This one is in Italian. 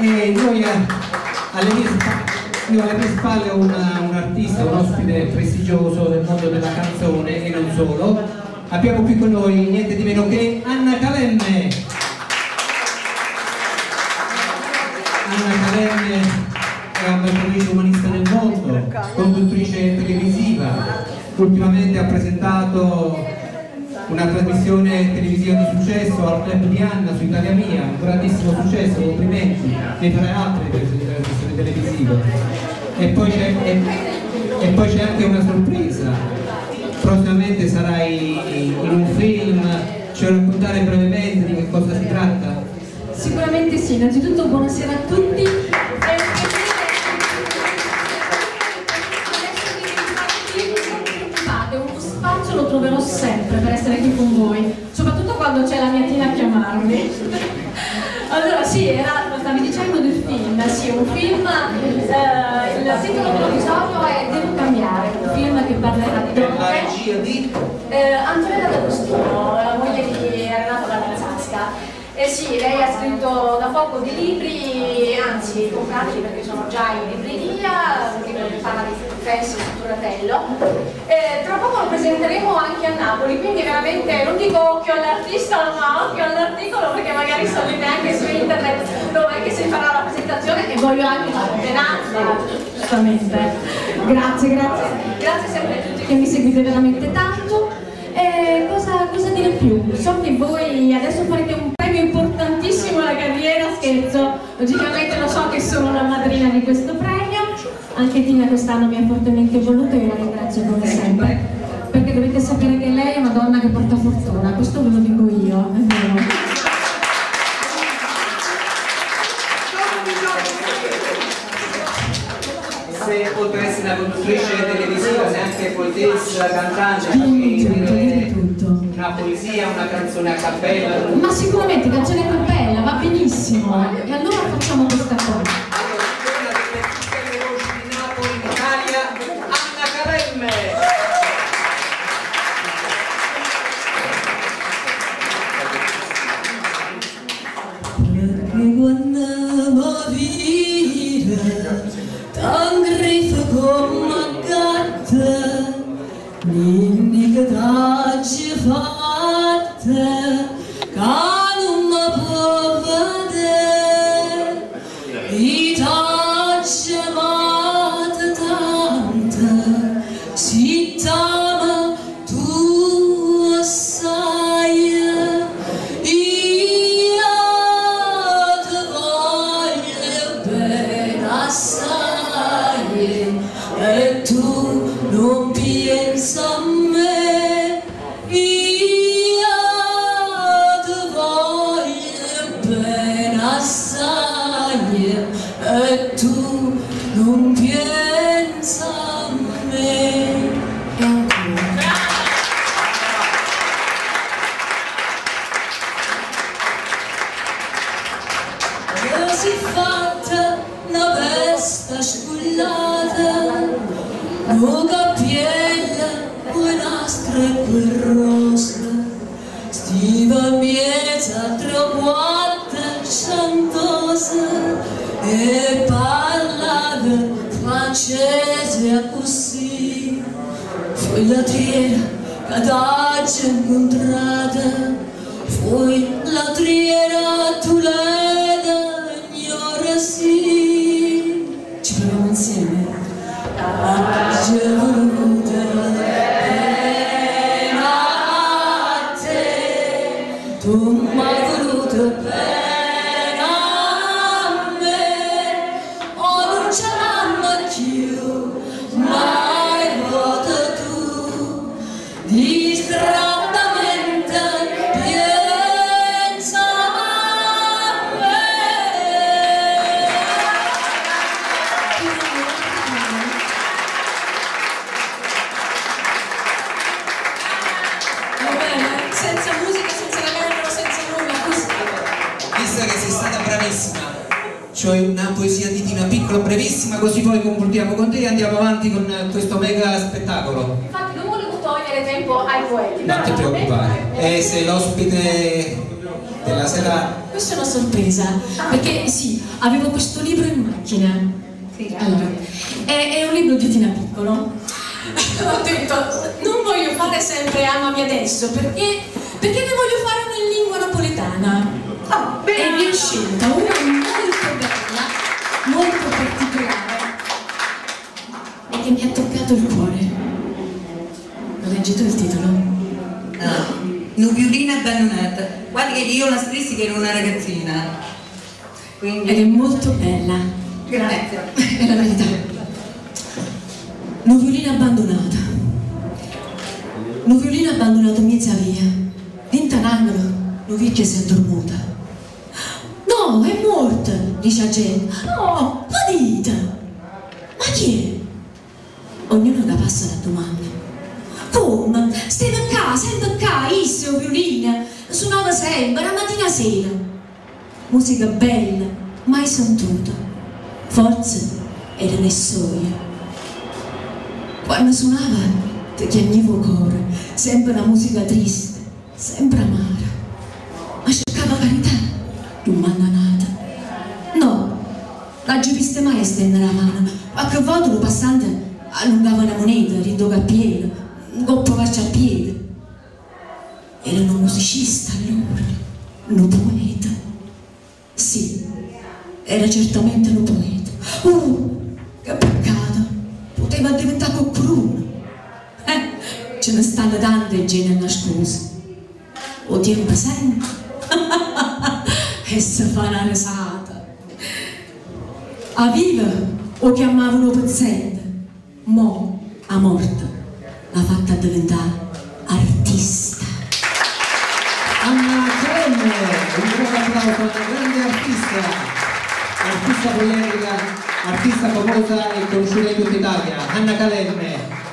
E noi eh, alle mie, io alle mie spalle ho un artista, un ospite prestigioso del mondo della canzone e non solo. Abbiamo qui con noi niente di meno che Anna Calemme. Anna Calemme è ambasciatrice umanista nel mondo, conduttrice televisiva. Ultimamente ha presentato trasmissione televisiva di successo al club di Anna su Italia Mia, un grandissimo successo, complimenti, ne farà altre di trasmissioni televisive. E poi c'è, e, e poi c'è anche una sorpresa, prossimamente sarai in un film, ci vuoi raccontare brevemente di che cosa si tratta? Sicuramente sì, innanzitutto buonasera a tutti. Troverò sempre per essere qui con voi, soprattutto quando c'è la mia Tina a chiamarmi. Allora sì, era, stavi dicendo del film, sì, un film, eh, il titolo dell'episodio è Devo cambiare, un film che parlerà di di... Eh, Antonella D'Agostino, la moglie di Renato Galazzasca. Eh sì, lei ha scritto da poco dei libri, anzi comprati perché sono già in libreria, un libro che parla di Fensi su Turatello. Eh, tra poco presenteremo anche a Napoli, quindi veramente non dico occhio all'artista, ma occhio all'articolo perché magari salite anche su internet dove che si farà la presentazione e voglio anche una contenanza, giustamente. Grazie, grazie. Grazie sempre a tutti che mi seguite veramente tanto. E cosa, cosa dire più? So che voi adesso farete un premio importantissimo alla carriera, scherzo, logicamente lo so che sono la madrina di questo premio, anche Tina quest'anno mi ha fortemente voluto e io la ringrazio come sempre, perché dovete sapere che lei è una donna che porta fortuna, questo ve lo dico io, è vero. Se oltre ad essere una conduttrice televisiva, sei anche poetessa, cantante, puoi dire una poesia, una canzone a cappella. Ma sicuramente canzone a cappella Perché quando mi vira tan griffa come gatta fatta una vesta scullata, un cappiella, un'astra e quel rosa, stiva miezza trovata chantosa e parlava francese così. Foi la triera che t'hai incontrata, foi la triera tu l'hai c'ho una poesia di Tina piccola, brevissima, così poi concludiamo con te e andiamo avanti con eh, questo mega spettacolo. Infatti non volevo togliere tempo ai poeti. Non ti preoccupare, e sei l'ospite della sera questa è una sorpresa, perché sì, avevo questo libro in macchina. Allora, è, è un libro di Tina Piccolo. Ho detto, non voglio fare sempre Amami adesso, perché, perché ne voglio fare una in lingua napoletana. E ne ho scelta una molto particolare e che mi ha toccato il cuore. Lo leggi tu il titolo? Ah, Nubiolina abbandonata. Guarda che io la scrissi che ero una ragazzina. Quindi. Ed è molto bella. Grazie. È la verità. Nuvolina abbandonata. Nuvolina abbandonata mezza via. Dentro un angolo, Novicchia si è addormuta. Dice la gente. No, ma dite. Ma chi è? Ognuno da passa la domanda. Come? Stava qua, sempre qua, isso, violina. Suonava sempre, la mattina sera. Musica bella, mai sentita. Forse era nel sogno. Quando suonava ti chiamivo cuore, sempre una musica triste, sempre amara. Ma cercava carità, non la viste mai stendere la mano. Qualche volta un passante allungava una moneta, ridova a piede, un coppo faccia a piede. Era un musicista allora, un poeta. Sì, era certamente un poeta. Uh, che peccato, poteva diventare qualcuno. Eh, ce ne stanno tante gene nascose. O tempo sempre. e si fa una risata. A viva o chiamavano pezzente, mo a morte l'ha fatta diventare artista. Anna Calemme, un grande applauso, una grande artista, artista polemica, artista famosa e conosciuta in tutta Italia, Anna Calemme.